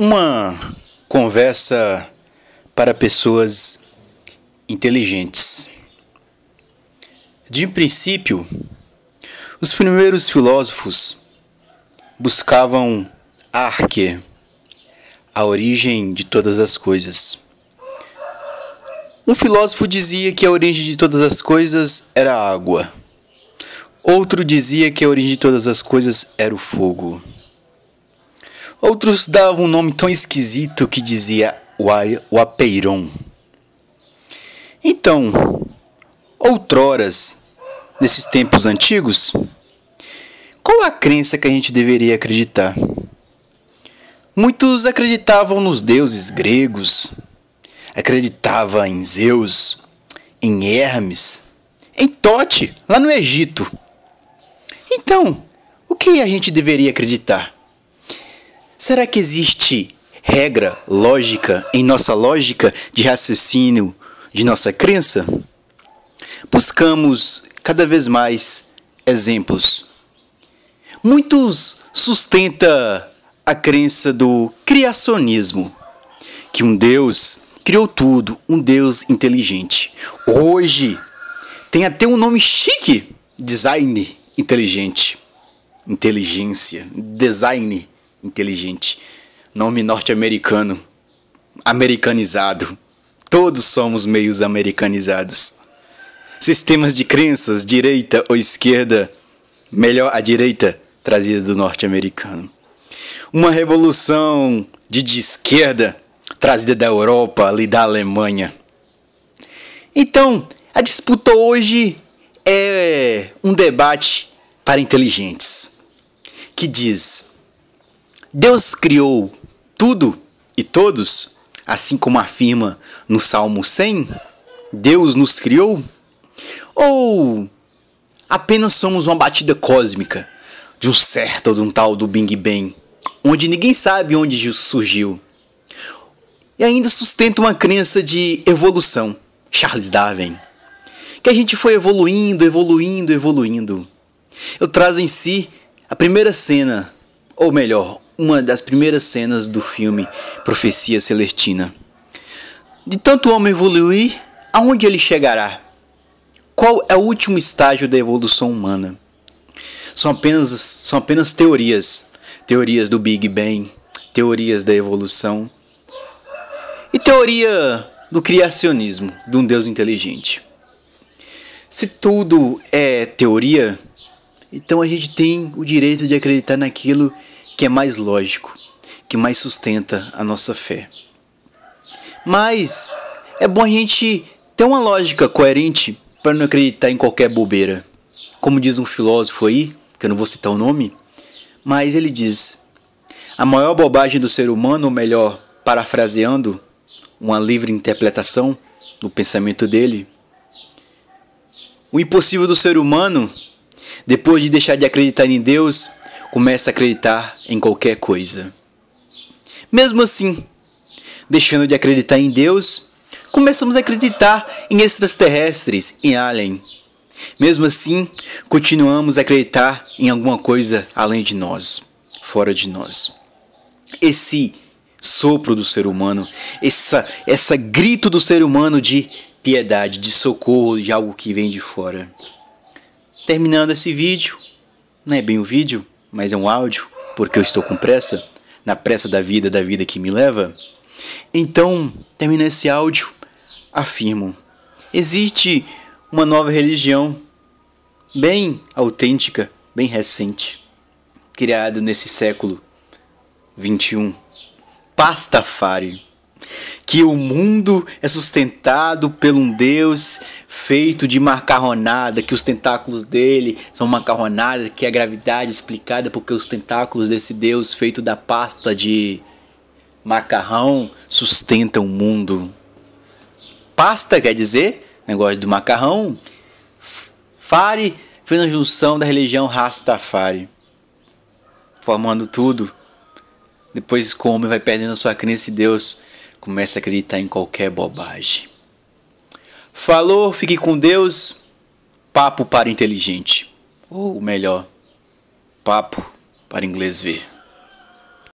Uma conversa para pessoas inteligentes. De princípio, os primeiros filósofos buscavam arque, a origem de todas as coisas. Um filósofo dizia que a origem de todas as coisas era a água. Outro dizia que a origem de todas as coisas era o fogo. Outros davam um nome tão esquisito que dizia o apeiron. Então, outroras, nesses tempos antigos, qual a crença que a gente deveria acreditar? Muitos acreditavam nos deuses gregos, acreditavam em Zeus, em Hermes, em Tote, lá no Egito. Então, o que a gente deveria acreditar? Será que existe regra lógica em nossa lógica de raciocínio de nossa crença? Buscamos cada vez mais exemplos. Muitos sustenta a crença do criacionismo, que um Deus criou tudo, um Deus inteligente. Hoje tem até um nome chique, design inteligente, inteligência, design inteligente. Nome norte-americano. Americanizado. Todos somos meios americanizados. Sistemas de crenças, direita ou esquerda, melhor a direita, trazida do norte-americano. Uma revolução de, de esquerda, trazida da Europa, ali da Alemanha. Então, a disputa hoje é um debate para inteligentes, que diz: Deus criou tudo e todos, assim como afirma no Salmo 100? Deus nos criou? Ou apenas somos uma batida cósmica de um certo ou de um tal do Big Bang, onde ninguém sabe onde surgiu? E ainda sustenta uma crença de evolução, Charles Darwin, que a gente foi evoluindo, evoluindo, evoluindo. Eu trazo em si a primeira cena, ou melhor, uma das primeiras cenas do filme Profecia Celestina. De tanto homem evoluir, aonde ele chegará? Qual é o último estágio da evolução humana? São apenas, são apenas teorias. Teorias do Big Bang, teorias da evolução e teoria do criacionismo, de um Deus inteligente. Se tudo é teoria, então a gente tem o direito de acreditar naquilo que é mais lógico, que mais sustenta a nossa fé. Mas é bom a gente ter uma lógica coerente para não acreditar em qualquer bobeira. Como diz um filósofo aí, que eu não vou citar o nome, mas ele diz: a maior bobagem do ser humano, ou melhor, parafraseando uma livre interpretação do pensamento dele, o impossível do ser humano, depois de deixar de acreditar em Deus, começa a acreditar em qualquer coisa. Mesmo assim, deixando de acreditar em Deus, começamos a acreditar em extraterrestres, em alien. Mesmo assim, continuamos a acreditar em alguma coisa além de nós, fora de nós. Esse sopro do ser humano, essa essa grito do ser humano de piedade, de socorro, de algo que vem de fora. Terminando esse vídeo, não é bem um vídeo, mas é um áudio, porque eu estou com pressa, na pressa da vida, da vida que me leva. Então, termina esse áudio, afirmo: existe uma nova religião, bem autêntica, bem recente, criada nesse século 21, Pastafari que o mundo é sustentado por um Deus feito de macarronada, que os tentáculos dele são macarronada, que a gravidade é explicada porque os tentáculos desse Deus feito da pasta de macarrão sustentam o mundo. Pasta quer dizer negócio de macarrão. Fari foi na junção da religião Rastafari, formando tudo. Depois, como vai perdendo a sua crença em Deus, começa a acreditar em qualquer bobagem. Falou, fique com Deus. Papo para inteligente. Ou melhor, papo para inglês ver.